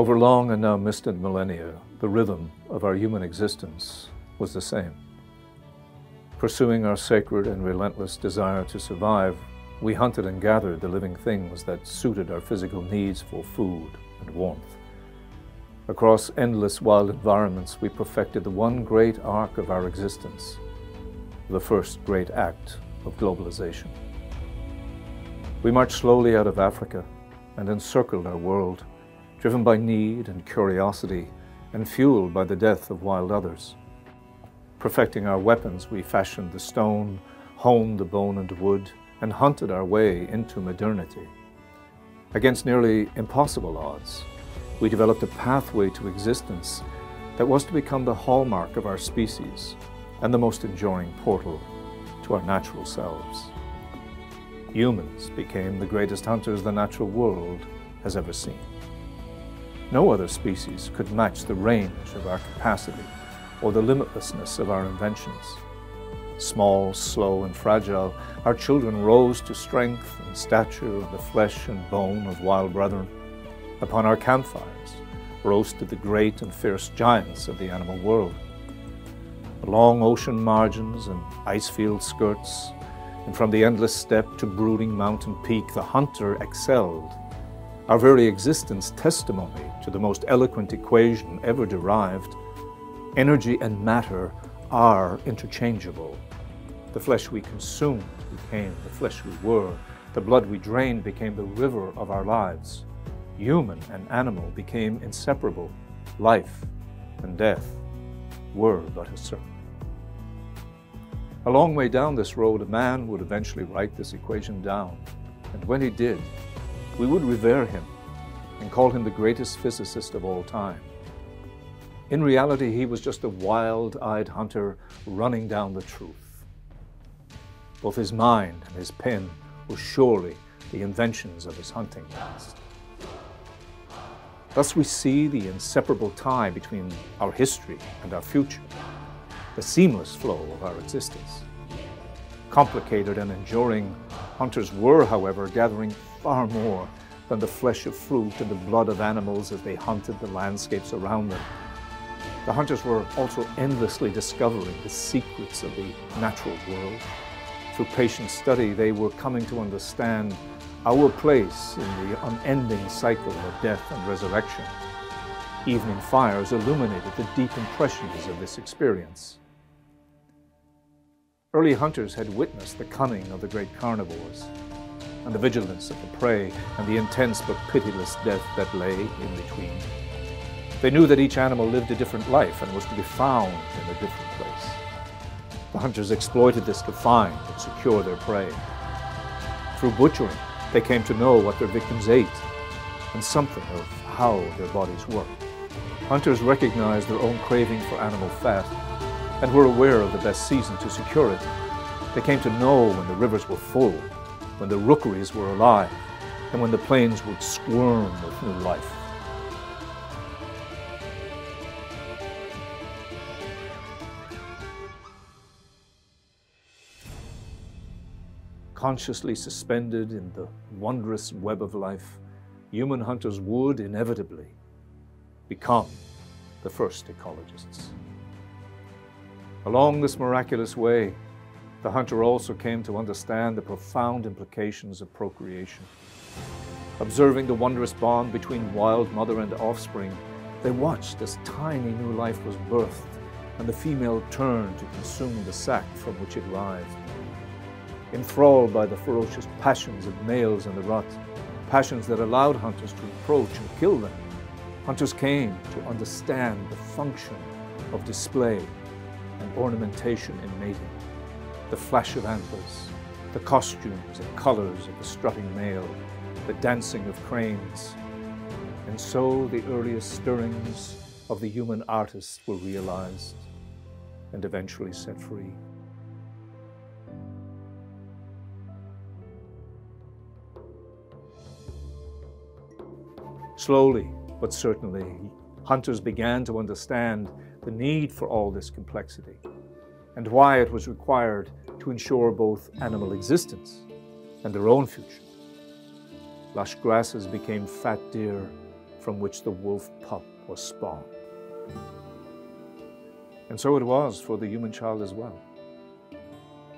Over long and now misted millennia, the rhythm of our human existence was the same. Pursuing our sacred and relentless desire to survive, we hunted and gathered the living things that suited our physical needs for food and warmth. Across endless wild environments, we perfected the one great arc of our existence, the first great act of globalization. We marched slowly out of Africa and encircled our world, driven by need and curiosity and fueled by the death of wild others. Perfecting our weapons, we fashioned the stone, honed the bone and wood, and hunted our way into modernity. Against nearly impossible odds, we developed a pathway to existence that was to become the hallmark of our species and the most enduring portal to our natural selves. Humans became the greatest hunters the natural world has ever seen. No other species could match the range of our capacity or the limitlessness of our inventions. Small, slow, and fragile, our children rose to strength and stature of the flesh and bone of wild brethren. Upon our campfires roasted the great and fierce giants of the animal world. Along ocean margins and ice-field skirts, and from the endless steppe to brooding mountain peak, the hunter excelled. Our very existence testimony to the most eloquent equation ever derived. Energy and matter are interchangeable. The flesh we consumed became the flesh we were. The blood we drained became the river of our lives. Human and animal became inseparable. Life and death were but a circle. A long way down this road, a man would eventually write this equation down. And when he did, we would revere him and call him the greatest physicist of all time. In reality, he was just a wild-eyed hunter running down the truth. Both his mind and his pen were surely the inventions of his hunting past. Thus we see the inseparable tie between our history and our future the seamless flow of our existence. Complicated and enduring, hunters were, however, gathering far more than the flesh of fruit and the blood of animals as they hunted the landscapes around them. The hunters were also endlessly discovering the secrets of the natural world. Through patient study, they were coming to understand our place in the unending cycle of death and resurrection. Evening fires illuminated the deep impressions of this experience. Early hunters had witnessed the cunning of the great carnivores, and the vigilance of the prey, and the intense but pitiless death that lay in between. They knew that each animal lived a different life and was to be found in a different place. The hunters exploited this to find and secure their prey. Through butchering, they came to know what their victims ate and something of how their bodies worked. Hunters recognized their own craving for animal fat and were aware of the best season to secure it. They came to know when the rivers were full, when the rookeries were alive, and when the plains would squirm with new life. Consciously suspended in the wondrous web of life, human hunters would inevitably become the first ecologists. Along this miraculous way, the hunter also came to understand the profound implications of procreation. Observing the wondrous bond between wild mother and offspring, they watched as tiny new life was birthed and the female turned to consume the sac from which it writhed. Enthralled by the ferocious passions of males in the rut, passions that allowed hunters to approach and kill them, hunters came to understand the function of display and ornamentation in mating, the flash of antlers, the costumes and colors of the strutting male, the dancing of cranes. And so the earliest stirrings of the human artist were realized and eventually set free. Slowly but certainly, hunters began to understand the need for all this complexity, and why it was required to ensure both animal existence and their own future. Lush grasses became fat deer, from which the wolf pup was spawned. And so it was for the human child as well.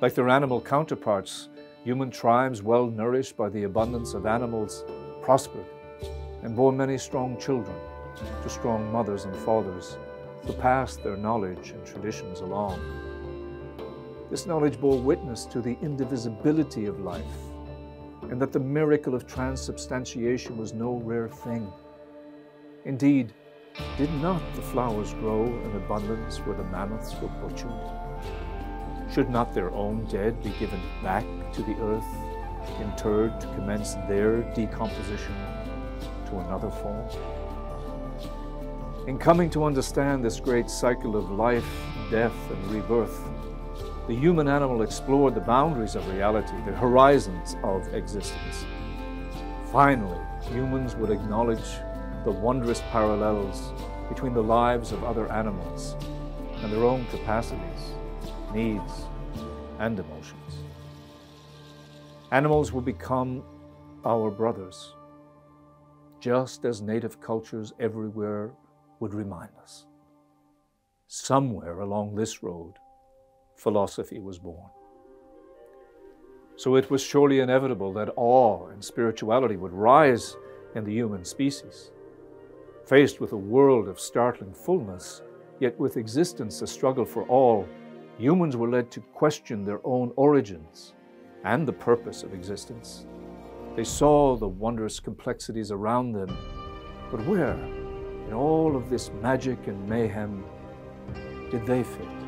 Like their animal counterparts, human tribes, well nourished by the abundance of animals, prospered and bore many strong children to strong mothers and fathers who passed their knowledge and traditions along. This knowledge bore witness to the indivisibility of life and that the miracle of transubstantiation was no rare thing. Indeed, did not the flowers grow in abundance where the mammoths were butchered? Should not their own dead be given back to the earth, interred to commence their decomposition to another form? In coming to understand this great cycle of life, death, and rebirth, the human animal explored the boundaries of reality, the horizons of existence. Finally, humans would acknowledge the wondrous parallels between the lives of other animals and their own capacities, needs, and emotions. Animals will become our brothers, just as native cultures everywhere would remind us. Somewhere along this road, philosophy was born. So it was surely inevitable that awe and spirituality would rise in the human species. Faced with a world of startling fullness, yet with existence a struggle for all, humans were led to question their own origins and the purpose of existence. They saw the wondrous complexities around them, but where, in all of this magic and mayhem, did they fit?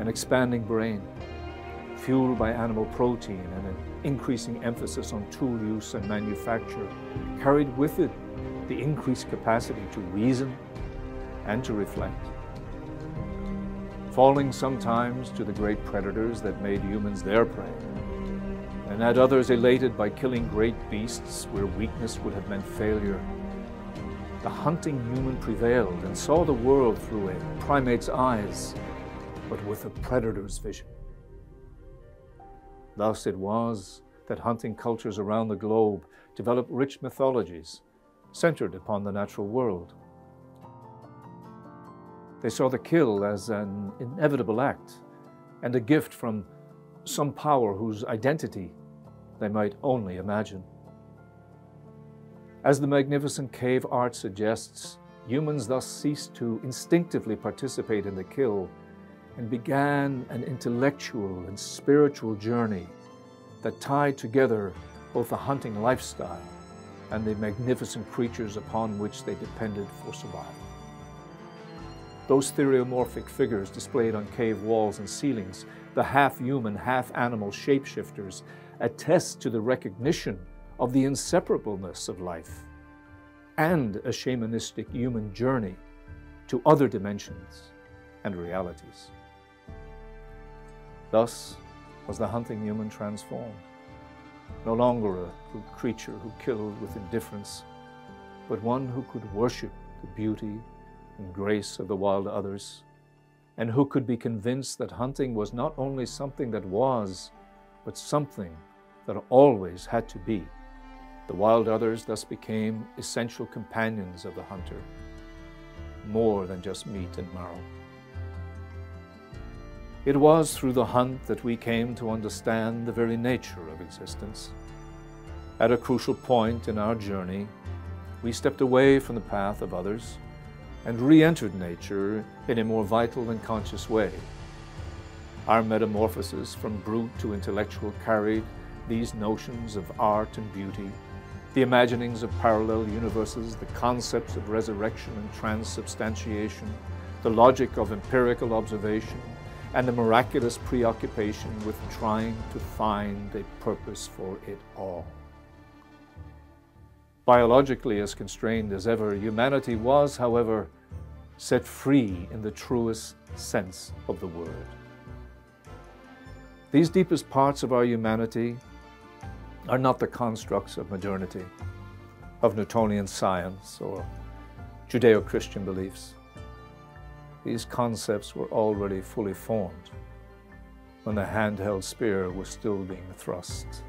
An expanding brain, fueled by animal protein and an increasing emphasis on tool use and manufacture, carried with it the increased capacity to reason and to reflect. Falling sometimes to the great predators that made humans their prey, and at others elated by killing great beasts where weakness would have meant failure. The hunting human prevailed and saw the world through a primate's eyes, but with a predator's vision. Thus it was that hunting cultures around the globe developed rich mythologies centered upon the natural world. They saw the kill as an inevitable act and a gift from some power whose identity they might only imagine. As the magnificent cave art suggests, humans thus ceased to instinctively participate in the kill and began an intellectual and spiritual journey that tied together both the hunting lifestyle and the magnificent creatures upon which they depended for survival. Those theriomorphic figures displayed on cave walls and ceilings, the half-human, half-animal shapeshifters, attest to the recognition of the inseparableness of life and a shamanistic human journey to other dimensions and realities. Thus was the hunting human transformed. No longer a creature who killed with indifference, but one who could worship the beauty and grace of the wild others, and who could be convinced that hunting was not only something that was, but something that always had to be. The wild others thus became essential companions of the hunter, more than just meat and marrow. It was through the hunt that we came to understand the very nature of existence. At a crucial point in our journey, we stepped away from the path of others and re-entered nature in a more vital and conscious way. Our metamorphosis from brute to intellectual carried these notions of art and beauty, the imaginings of parallel universes, the concepts of resurrection and transubstantiation, the logic of empirical observation, and the miraculous preoccupation with trying to find a purpose for it all. Biologically as constrained as ever, humanity was, however, set free in the truest sense of the word. These deepest parts of our humanity are not the constructs of modernity, of Newtonian science or Judeo-Christian beliefs. These concepts were already fully formed when the handheld spear was still being thrust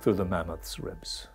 through the mammoth's ribs.